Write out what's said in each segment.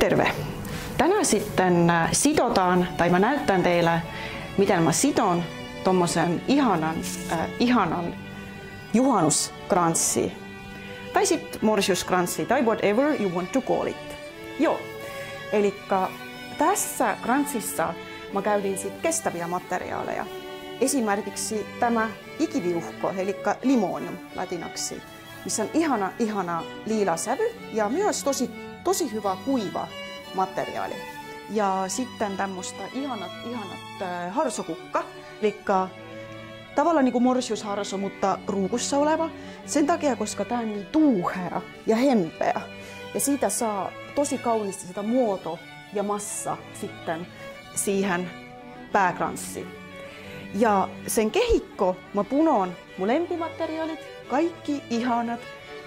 terve! Tänään sitten äh, sidotaan, tai mä näytän teille, miten mä sidon tommosen ihanan, äh, ihanan juhannuskranssi. Tai sitten morsiuskranssi, tai whatever you want to call it. Joo, eli tässä kranssissa mä käytin sit kestäviä materiaaleja. Esimerkiksi tämä ikiviuhko, eli limonium latinaksi, missä on ihana, ihana liila sävy ja myös tosi, tosi hyvä kuiva materiaali. Ja sitten tämmöistä ihanat, ihanat äh, harsokukka, eli tavallaan niin kuin morsiusharso, mutta ruukussa oleva. Sen takia, koska tämä on niin tuuhea ja hempeä. Ja siitä saa tosi kauniisti sitä muoto ja massa sitten siihen pääkranssiin. Ja sen kehikko mä punoon mun lempimateriaalit, kaikki ihanat,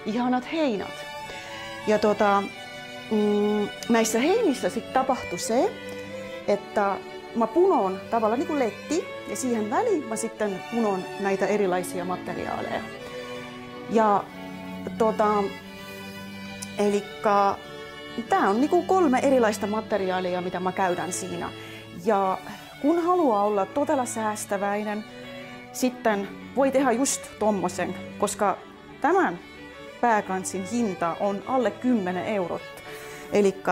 ihanat heinät. Ja tota, mm, näissä heinissä sitten tapahtui se, että mä punoon tavallaan niin kuin letti ja siihen väliin mä sitten punoon näitä erilaisia materiaaleja. Ja tota, eli tämä on niinku kolme erilaista materiaalia, mitä mä käydän siinä. Ja kun haluaa olla todella säästäväinen, sitten voi tehdä just tommosen, koska tämän pääkanssin hinta on alle 10 eurot. Eli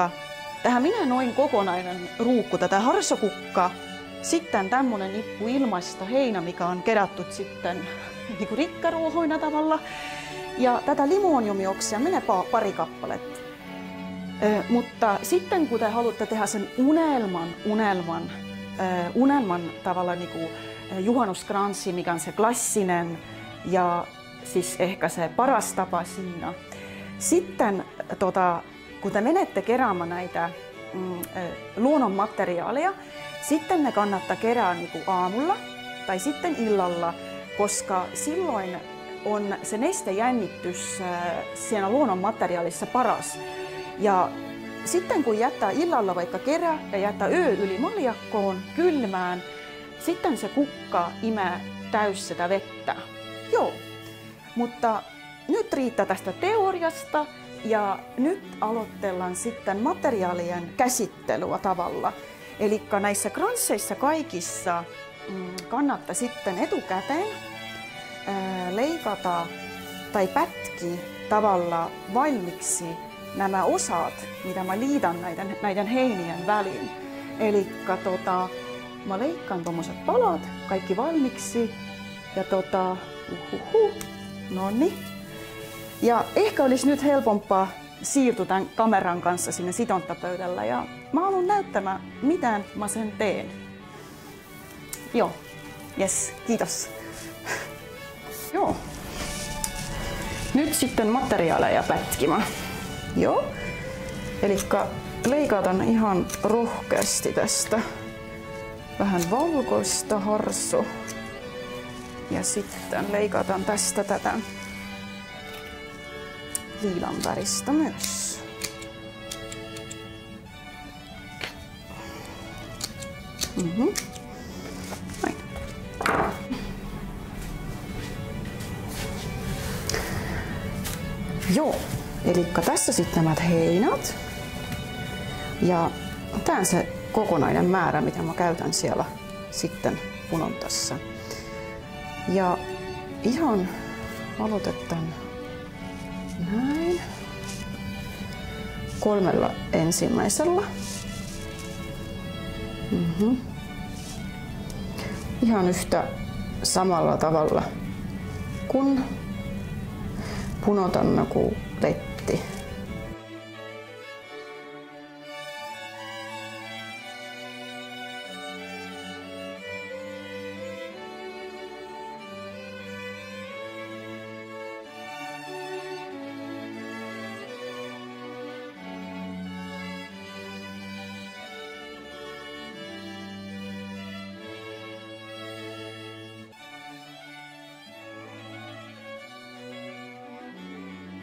tähän minä noin kokonainen ruukku tätä harsokukkaa, sitten tämmönen nippu ilmaista heinä, mikä on kerätty sitten niin rikkaruohoina tavalla. Ja tätä limoniumioksia menee pari kappaletta. Ö, mutta sitten kun te haluatte tehdä sen unelman, unelman, ö, unelman tavalla niin kuin juhannuskranssi, mikä on se klassinen ja siis ehkä se paras tapa siinä. Sitten tota, kun te menette keräämään näitä mm, luonnonmateriaaleja, sitten ne kannattaa kerää niin kuin aamulla tai sitten illalla, koska silloin on se nestejännitys siinä luonnonmateriaalissa paras. Ja sitten kun jättää illalla vaikka kerää ja jättää yö yli maljakkoon kylmään, sitten se kukka imää täys sitä vettä. Joo, mutta nyt riittää tästä teoriasta ja nyt aloitellaan sitten materiaalien käsittelyä tavalla. Eli näissä kransseissa kaikissa mm, kannattaa sitten etukäteen leikata tai pätki tavalla valmiiksi nämä osat, mitä mä liitän näiden, näiden heinien väliin. Eli tota, mä leikkaan tuommoiset palat, kaikki valmiiksi. Ja tota, uhuhu, nonni. Ja ehkä olisi nyt helpompaa siirtyä tämän kameran kanssa sinne sitontapöydällä ja mä haluan näyttämään, miten mä sen teen. Joo, yes, kiitos. Joo. Nyt sitten materiaaleja pätkimään. Joo. Eli leikataan ihan rohkeasti tästä vähän valkoista harso. Ja sitten leikataan tästä tätä liilan väristä myös. Mm-hmm. Joo, eli tässä sitten nämä heinät. Ja tämä on se kokonainen määrä, mitä mä käytän siellä sitten punontassa. Ja ihan aloitetaan näin. Kolmella ensimmäisellä. Mm-hmm. Ihan yhtä samalla tavalla kun punotan kuin letti.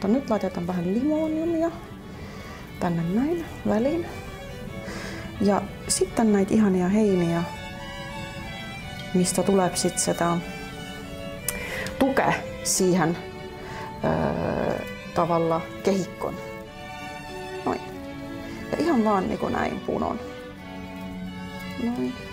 Mutta nyt laitetaan vähän limoniumia tänne näin väliin. Ja sitten näitä ihania heiniä, mistä tulee sitten sitä tuke siihen öö, tavalla kehikkon. Noin. Ja ihan vaan niin kuin näin punon. Noin.